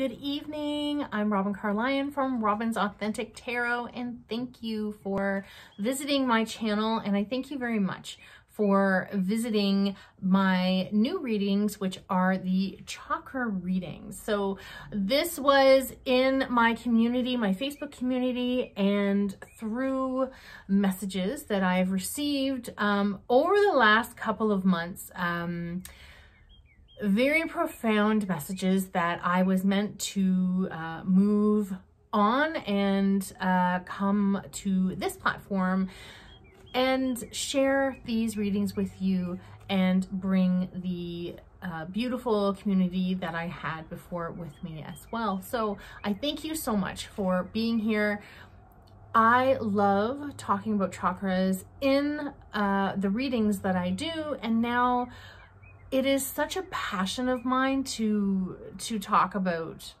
Good evening. I'm Robin Carlyon from Robin's Authentic Tarot and thank you for visiting my channel and I thank you very much for visiting my new readings, which are the chakra readings. So this was in my community, my Facebook community, and through messages that I've received um, over the last couple of months. Um, very profound messages that I was meant to uh, move on and uh, come to this platform and share these readings with you and bring the uh, beautiful community that I had before with me as well. So I thank you so much for being here. I love talking about chakras in uh, the readings that I do and now it is such a passion of mine to to talk about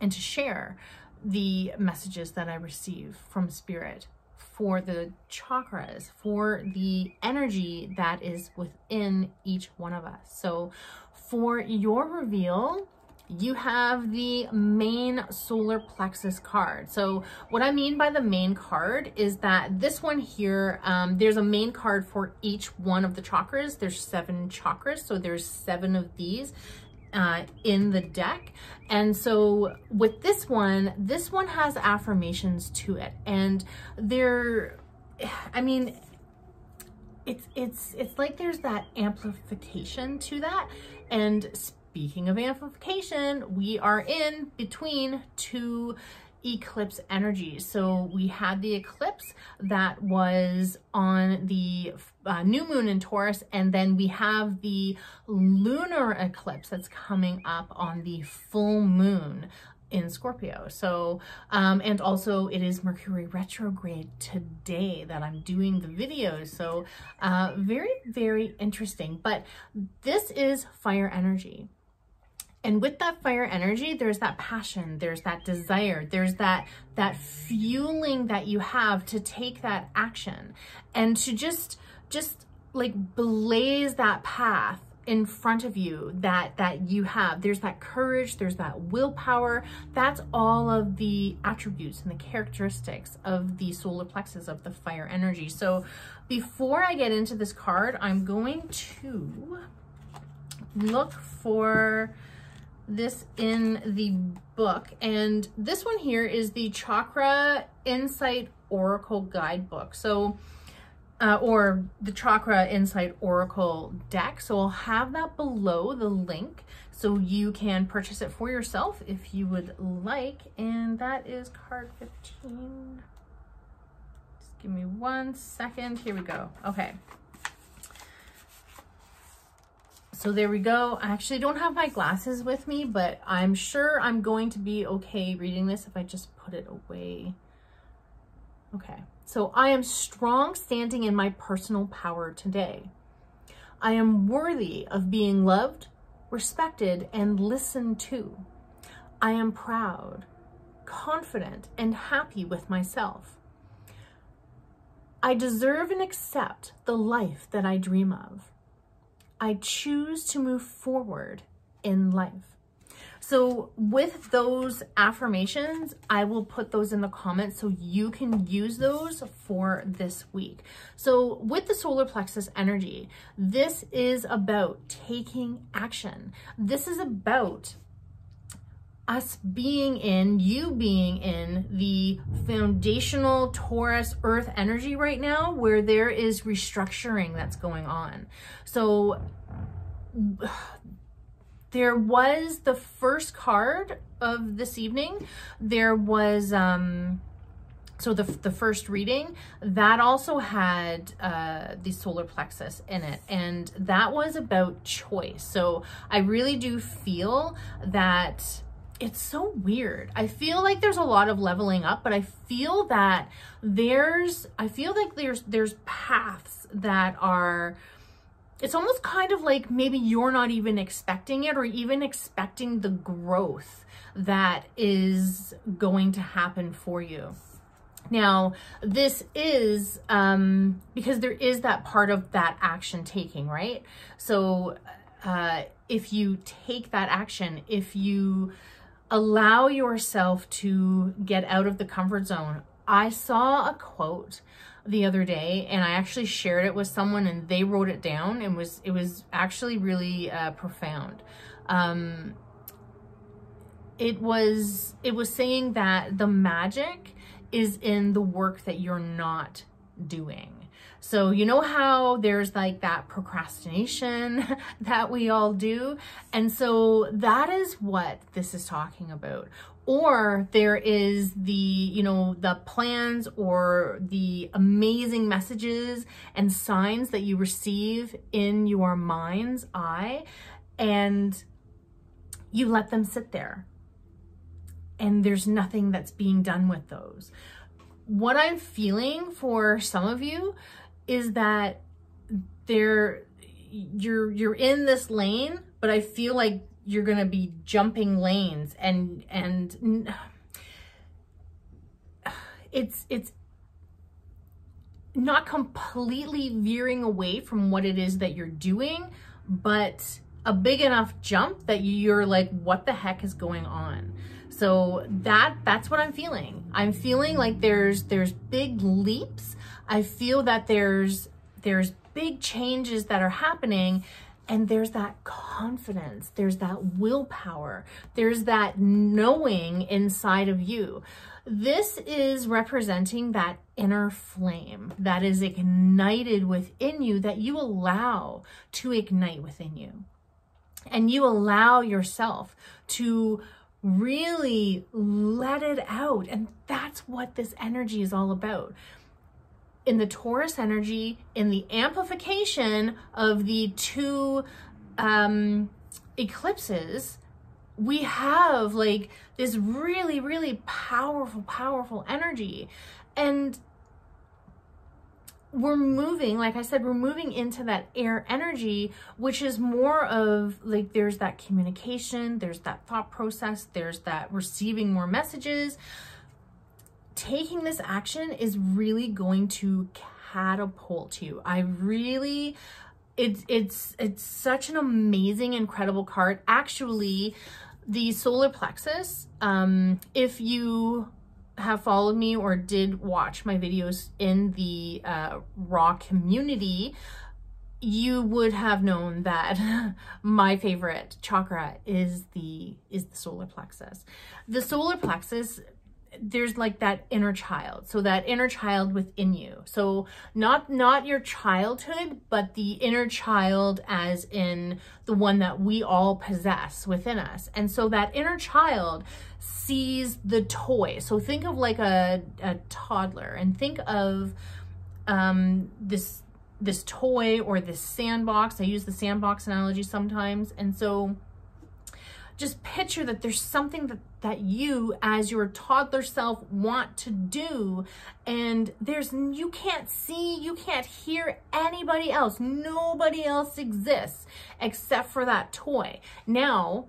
and to share the messages that I receive from spirit for the chakras, for the energy that is within each one of us. So for your reveal, you have the main solar plexus card. So what I mean by the main card is that this one here, um, there's a main card for each one of the chakras. There's seven chakras, so there's seven of these uh, in the deck. And so with this one, this one has affirmations to it. And they're, I mean, it's, it's, it's like there's that amplification to that. And speaking of amplification, we are in between two eclipse energies. So we had the eclipse that was on the uh, new moon in Taurus, and then we have the lunar eclipse that's coming up on the full moon in Scorpio. So, um, and also it is Mercury retrograde today that I'm doing the videos. So, uh, very, very interesting. But this is fire energy. And with that fire energy, there's that passion, there's that desire, there's that, that fueling that you have to take that action. And to just, just like blaze that path in front of you that that you have. There's that courage there's that willpower. That's all of the attributes and the characteristics of the solar plexus of the fire energy. So before i get into this card i'm going to look for this in the book. And this one here is the Chakra Insight Oracle Guidebook. So, uh, or the Chakra Insight Oracle deck. So I'll have that below the link so you can purchase it for yourself if you would like. And that is card 15. Just give me one second. Here we go. Okay. So there we go. I actually don't have my glasses with me, but I'm sure I'm going to be okay reading this if I just put it away. Okay, so I am strong standing in my personal power today. I am worthy of being loved, respected, and listened to. I am proud, confident, and happy with myself. I deserve and accept the life that I dream of. I choose to move forward in life. So with those affirmations, I will put those in the comments so you can use those for this week. So with the solar plexus energy, this is about taking action. This is about us being in, you being in the foundational Taurus earth energy right now where there is restructuring that's going on. So there was the first card of this evening. There was, um, so the, the first reading, that also had uh, the solar plexus in it. And that was about choice. So I really do feel that it's so weird. I feel like there's a lot of leveling up, but I feel that there's, I feel like there's, there's paths that are, it's almost kind of like maybe you're not even expecting it or even expecting the growth that is going to happen for you. Now, this is um, because there is that part of that action taking, right? So uh, if you take that action, if you allow yourself to get out of the comfort zone. I saw a quote the other day and I actually shared it with someone and they wrote it down and was it was actually really uh, profound. Um, it was it was saying that the magic is in the work that you're not doing. So you know how there's like that procrastination that we all do? And so that is what this is talking about. Or there is the, you know, the plans or the amazing messages and signs that you receive in your mind's eye and you let them sit there and there's nothing that's being done with those. What I'm feeling for some of you is that there you're you're in this lane, but I feel like you're going to be jumping lanes and and it's it's not completely veering away from what it is that you're doing, but a big enough jump that you're like, what the heck is going on? So that that's what I'm feeling. I'm feeling like there's there's big leaps. I feel that there's there's big changes that are happening and there's that confidence, there's that willpower, there's that knowing inside of you. This is representing that inner flame that is ignited within you that you allow to ignite within you. And you allow yourself to really let it out. And that's what this energy is all about. In the Taurus energy, in the amplification of the two um, eclipses, we have like this really, really powerful, powerful energy. And we're moving, like I said, we're moving into that air energy, which is more of like there's that communication, there's that thought process, there's that receiving more messages. Taking this action is really going to catapult you. I really it's it's it's such an amazing incredible card. Actually, the solar plexus um if you have followed me or did watch my videos in the uh, raw community, you would have known that my favorite chakra is the is the solar plexus. The solar plexus there's like that inner child. So that inner child within you. So not not your childhood but the inner child as in the one that we all possess within us. And so that inner child sees the toy. So think of like a, a toddler and think of um this this toy or this sandbox. I use the sandbox analogy sometimes. And so just picture that there's something that, that you as your toddler self want to do. And there's you can't see you can't hear anybody else. Nobody else exists except for that toy. Now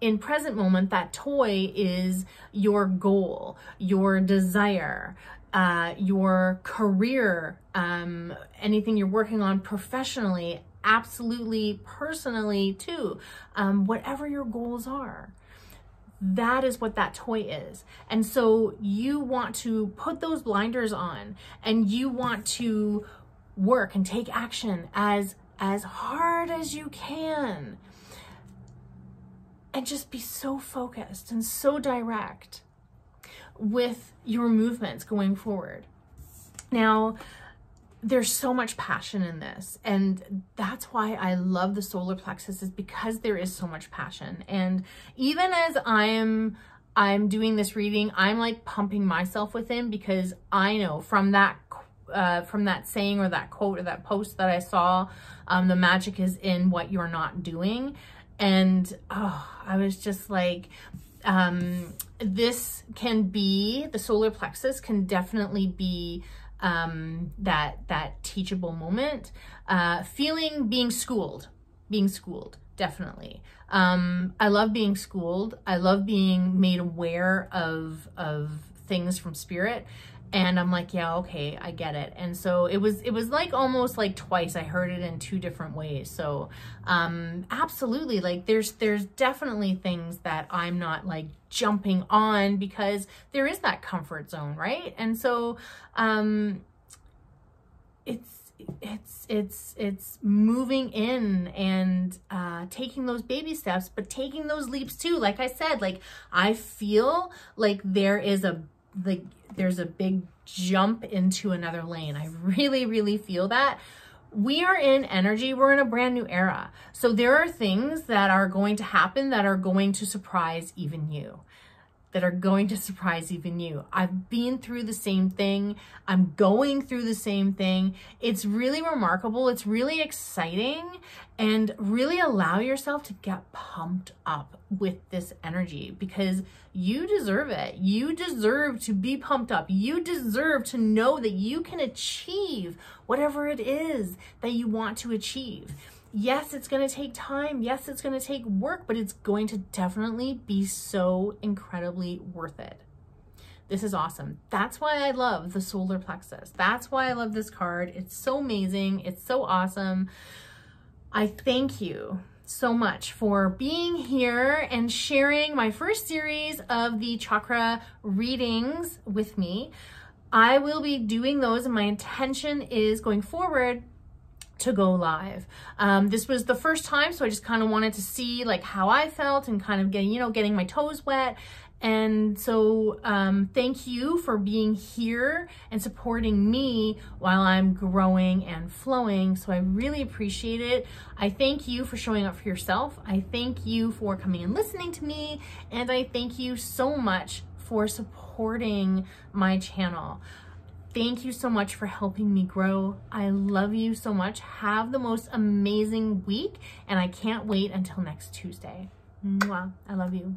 in present moment that toy is your goal your desire uh, your career um, anything you're working on professionally absolutely personally too, um, whatever your goals are. That is what that toy is. And so you want to put those blinders on and you want to work and take action as as hard as you can and just be so focused and so direct with your movements going forward. Now, there's so much passion in this and that's why I love the solar plexus is because there is so much passion. And even as I'm I'm doing this reading I'm like pumping myself within because I know from that uh, from that saying or that quote or that post that I saw um, the magic is in what you're not doing. And oh I was just like um, this can be the solar plexus can definitely be um, that that teachable moment. Uh, feeling being schooled, being schooled, definitely. Um, I love being schooled. I love being made aware of of things from spirit. And I'm like, yeah, okay, I get it. And so it was, it was like almost like twice. I heard it in two different ways. So, um, absolutely, like there's, there's definitely things that I'm not like jumping on because there is that comfort zone, right? And so, um, it's, it's it's it's moving in and uh taking those baby steps but taking those leaps too like i said like i feel like there is a like there's a big jump into another lane. I really, really feel that. We are in energy, we're in a brand new era. So there are things that are going to happen that are going to surprise even you that are going to surprise even you. I've been through the same thing. I'm going through the same thing. It's really remarkable. It's really exciting and really allow yourself to get pumped up with this energy because you deserve it. You deserve to be pumped up. You deserve to know that you can achieve whatever it is that you want to achieve yes, it's going to take time. Yes, it's going to take work, but it's going to definitely be so incredibly worth it. This is awesome. That's why I love the solar plexus. That's why I love this card. It's so amazing. It's so awesome. I thank you so much for being here and sharing my first series of the chakra readings with me. I will be doing those and my intention is going forward to go live. Um, this was the first time, so I just kind of wanted to see like how I felt and kind of getting, you know, getting my toes wet. And so um, thank you for being here and supporting me while I'm growing and flowing. So I really appreciate it. I thank you for showing up for yourself. I thank you for coming and listening to me. And I thank you so much for supporting my channel. Thank you so much for helping me grow. I love you so much. Have the most amazing week, and I can't wait until next Tuesday. Mwah. I love you.